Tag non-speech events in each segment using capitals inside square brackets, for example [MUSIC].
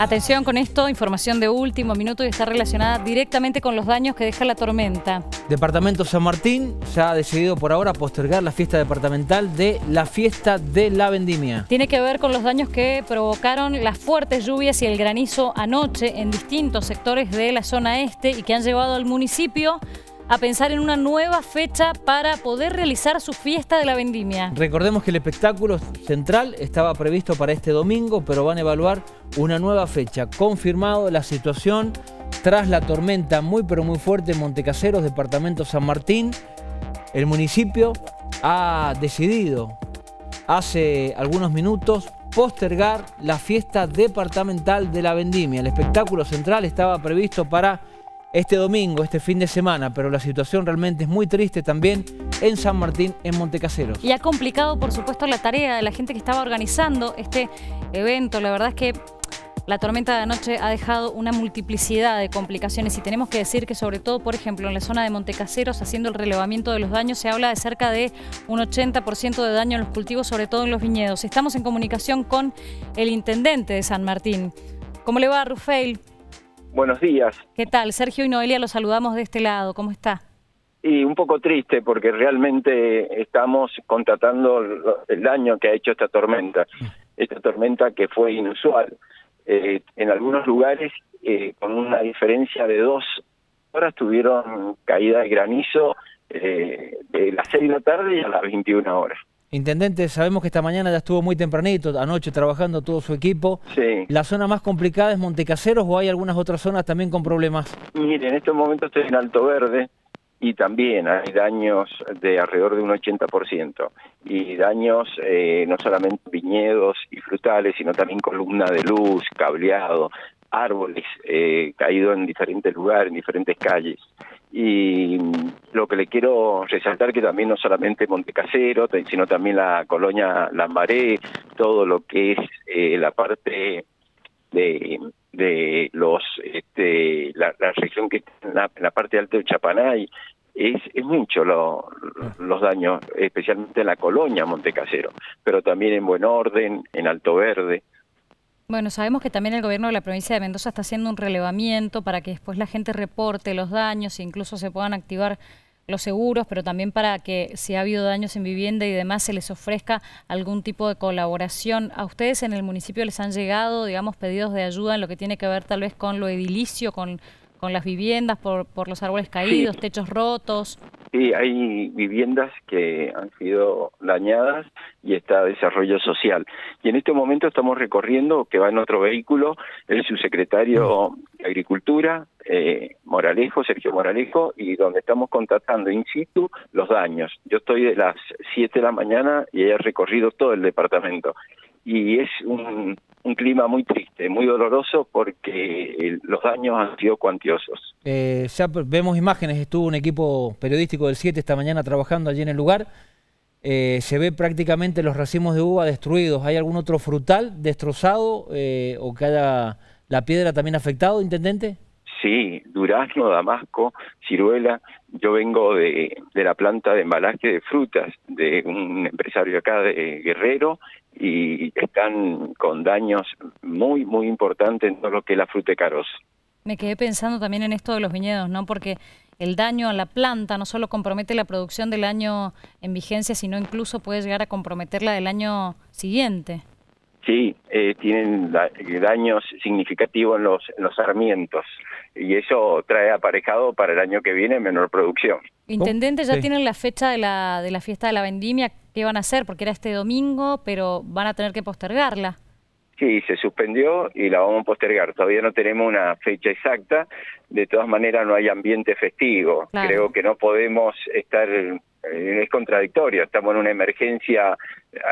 Atención con esto, información de último minuto y está relacionada directamente con los daños que deja la tormenta. Departamento San Martín se ha decidido por ahora postergar la fiesta departamental de la fiesta de la vendimia. Tiene que ver con los daños que provocaron las fuertes lluvias y el granizo anoche en distintos sectores de la zona este y que han llevado al municipio a pensar en una nueva fecha para poder realizar su fiesta de la vendimia. Recordemos que el espectáculo central estaba previsto para este domingo, pero van a evaluar una nueva fecha. Confirmado la situación tras la tormenta muy pero muy fuerte en Montecaseros, departamento San Martín. El municipio ha decidido hace algunos minutos postergar la fiesta departamental de la vendimia. El espectáculo central estaba previsto para este domingo, este fin de semana, pero la situación realmente es muy triste también en San Martín, en Montecaseros. Y ha complicado, por supuesto, la tarea de la gente que estaba organizando este evento. La verdad es que la tormenta de anoche ha dejado una multiplicidad de complicaciones y tenemos que decir que sobre todo, por ejemplo, en la zona de Montecaseros, haciendo el relevamiento de los daños, se habla de cerca de un 80% de daño en los cultivos, sobre todo en los viñedos. Estamos en comunicación con el intendente de San Martín. ¿Cómo le va, Rufael? Buenos días. ¿Qué tal? Sergio y Noelia los saludamos de este lado. ¿Cómo está? Y un poco triste porque realmente estamos contratando el daño que ha hecho esta tormenta. Esta tormenta que fue inusual. Eh, en algunos lugares, eh, con una diferencia de dos horas, tuvieron caída de granizo eh, de las seis de la tarde y a las 21 horas. Intendente, sabemos que esta mañana ya estuvo muy tempranito, anoche trabajando todo su equipo. Sí. ¿La zona más complicada es Montecaseros o hay algunas otras zonas también con problemas? Mire, en estos momentos estoy en Alto Verde y también hay daños de alrededor de un 80%. Y daños eh, no solamente viñedos y frutales, sino también columna de luz, cableado, árboles eh, caídos en diferentes lugares, en diferentes calles. Y lo que le quiero resaltar que también no solamente Montecasero, sino también la colonia Lambaré, todo lo que es eh, la parte de, de los este, la, región que en la, parte alta de Chapanay, es, es mucho lo, los daños, especialmente en la colonia Montecasero, pero también en Buen Orden, en Alto Verde. Bueno, sabemos que también el gobierno de la provincia de Mendoza está haciendo un relevamiento para que después la gente reporte los daños e incluso se puedan activar los seguros, pero también para que si ha habido daños en vivienda y demás se les ofrezca algún tipo de colaboración. ¿A ustedes en el municipio les han llegado, digamos, pedidos de ayuda en lo que tiene que ver tal vez con lo edilicio, con, con las viviendas, por, por los árboles caídos, techos rotos? Sí, hay viviendas que han sido dañadas y está desarrollo social. Y en este momento estamos recorriendo, que va en otro vehículo, el subsecretario de Agricultura, eh, Moralejo, Sergio Moralejo, y donde estamos contratando in situ los daños. Yo estoy de las 7 de la mañana y he recorrido todo el departamento. Y es un, un clima muy triste, muy doloroso porque los daños han sido cuantiosos. Eh, ya vemos imágenes, estuvo un equipo periodístico del 7 esta mañana trabajando allí en el lugar. Eh, se ve prácticamente los racimos de uva destruidos. ¿Hay algún otro frutal destrozado eh, o que haya la piedra también afectado, intendente? Sí, durazno, damasco, ciruela. Yo vengo de, de la planta de embalaje de frutas de un empresario acá de Guerrero y están con daños muy, muy importantes en todo lo que es la fruta de caros. Me quedé pensando también en esto de los viñedos, ¿no? Porque el daño a la planta no solo compromete la producción del año en vigencia, sino incluso puede llegar a comprometerla del año siguiente. Sí, eh, tienen daños significativos en los, en los sarmientos y eso trae aparejado para el año que viene menor producción. Intendente, ya tienen la fecha de la, de la fiesta de la vendimia, ¿qué van a hacer? Porque era este domingo, pero van a tener que postergarla. Sí, se suspendió y la vamos a postergar. Todavía no tenemos una fecha exacta. De todas maneras, no hay ambiente festivo. Creo que no podemos estar es contradictorio, estamos en una emergencia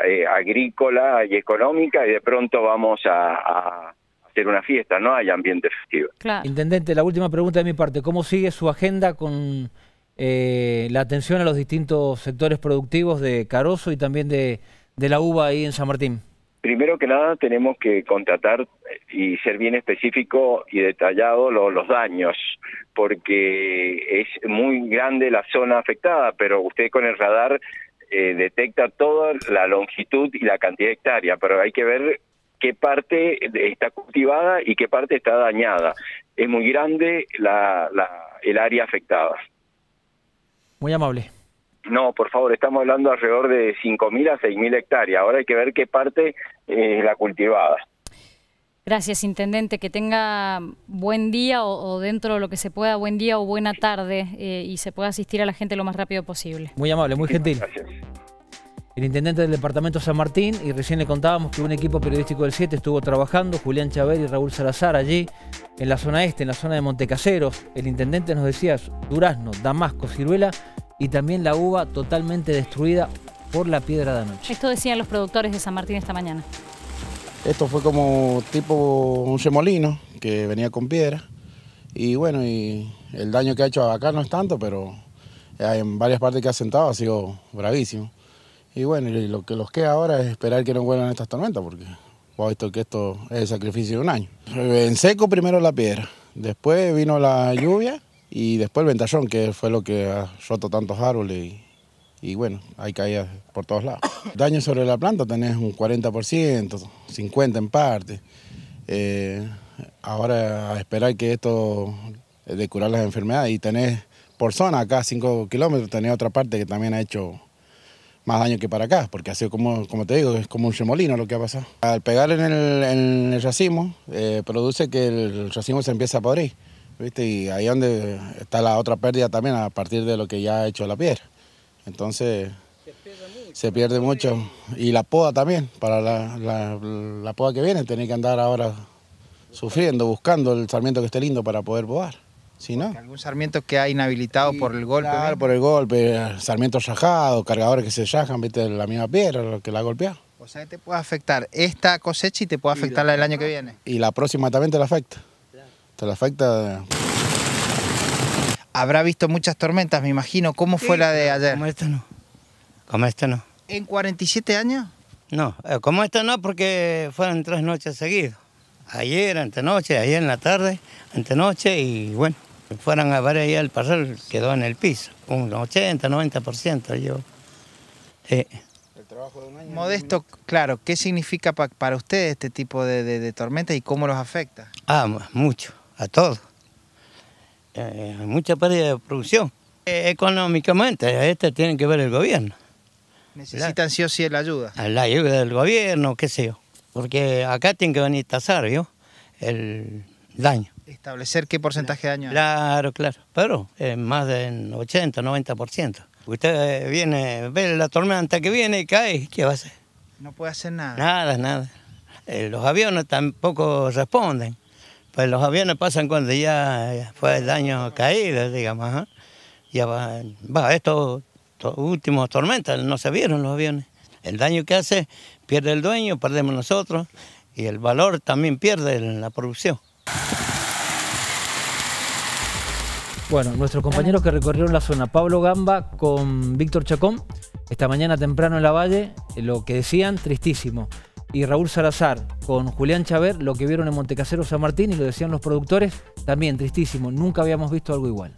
eh, agrícola y económica y de pronto vamos a, hacer una fiesta, no hay ambiente festivo. Intendente, la última pregunta de mi parte, ¿cómo sigue su agenda con eh, la atención a los distintos sectores productivos de Carozo y también de, de la uva ahí en San Martín? Primero que nada tenemos que contratar y ser bien específico y detallado los daños, porque es muy grande la zona afectada, pero usted con el radar eh, detecta toda la longitud y la cantidad de hectáreas, pero hay que ver qué parte está cultivada y qué parte está dañada. Es muy grande la, el área afectada. Muy amable. No, por favor, estamos hablando alrededor de 5.000 a 6.000 hectáreas. Ahora hay que ver qué parte es la cultivada. Gracias, Intendente. Que tenga buen día o, dentro de lo que se pueda, buen día o buena tarde eh, y se pueda asistir a la gente lo más rápido posible. Muy amable, muy gentil. Gracias. El intendente del departamento San Martín, y recién le contábamos que un equipo periodístico del 7 estuvo trabajando, Julián Chávez y Raúl Salazar, allí en la zona este, en la zona de Montecaseros. El intendente nos decía Durazno, Damasco, Ciruela y también la uva totalmente destruida por la piedra de anoche. Esto decían los productores de San Martín esta mañana. Esto fue como tipo un semolino que venía con piedra. Y bueno, y el daño que ha hecho acá no es tanto, pero en varias partes que ha sentado ha sido bravísimo. Y bueno, lo que los queda ahora es esperar que no vuelvan estas tormentas, porque hemos visto que esto es el sacrificio de un año. En seco primero la piedra, después vino la lluvia y después el ventallón, que fue lo que ha roto tantos árboles y, bueno, hay caídas por todos lados. [COUGHS] Daño sobre la planta tenés un 40%, 50% en parte. Eh, ahora a esperar que esto de curar las enfermedades y tenés por zona acá 5 kilómetros, tenés otra parte que también ha hecho más daño que para acá, porque ha sido como, como te digo, es como un remolino lo que ha pasado. Al pegar en el, racimo, eh, produce que el racimo se empieza a podrir, ¿viste? Y ahí es donde está la otra pérdida también, a partir de lo que ya ha hecho la piedra. Entonces, se pierde mucho. Y la poda también, para la, la, poda que viene, tiene que andar ahora sufriendo, buscando el sarmiento que esté lindo para poder podar. ¿Sí, no? ¿Algún sarmiento que ha inhabilitado por el golpe? Claro, por el golpe, sarmientos rajados, cargadores que se rajan, viste, la misma piedra lo que la ha golpeado. O sea, te puede afectar esta cosecha y te puede afectar la del año que viene. Y la próxima también te la afecta. Te la afecta. Habrá visto muchas tormentas, me imagino. ¿Cómo fue la de ayer? Como esta no. Como esta no. ¿En 47 años? No, eh, como esta no, porque fueron tres noches seguidas. Ayer, antenoche, ayer en la tarde, antenoche y bueno, fueran a ver ahí el parcel, quedó en el piso, un 80, 90% yo. El trabajo de un año. Modesto, claro, ¿qué significa para usted este tipo de, de, tormentas y cómo los afecta? Ah, mucho, a todos. Eh, mucha pérdida de producción. Eh, económicamente, este tiene que ver el gobierno. Necesitan sí o sí la ayuda. La ayuda del gobierno, qué sé yo. Porque acá tiene que venir a tasar, ¿vio? El daño. Establecer qué porcentaje de daño Claro, claro. Pero es más del 80, 90%. Usted viene, ve la tormenta que viene y cae, ¿qué va a hacer? No puede hacer nada. Nada, nada. Eh, los aviones tampoco responden. Pues los aviones pasan cuando ya fue el daño caído, digamos. Ya va, va estos, últimos tormentas, no se vieron los aviones. El daño que hace pierde el dueño, perdemos nosotros y el valor también pierde en la producción. Bueno, nuestros compañeros que recorrieron la zona, Pablo Gamba con Víctor Chacón, esta mañana temprano en la valle, lo que decían, tristísimo. Y Raúl Salazar con Julián Chaver, lo que vieron en Montecasero San Martín y lo decían los productores, también tristísimo. Nunca habíamos visto algo igual.